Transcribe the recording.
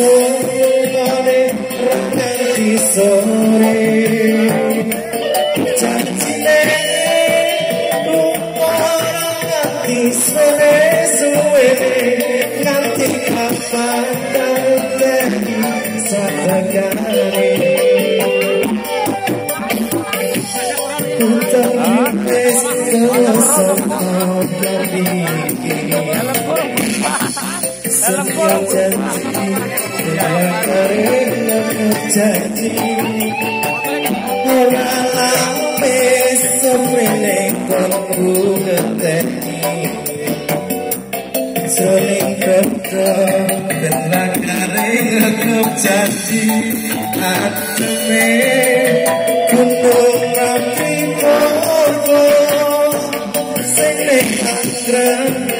sore rakti sore. Chatle tumarati sore sue kanti apa kanti sadagare kutangi kesa sapa kabi kiri Setiap janji Yang keringat menjanji Ora lampe Semene konku ngeteni Seling kota Tenang keringat menjanji Atme Gunung api Morgo Sing ning anggrek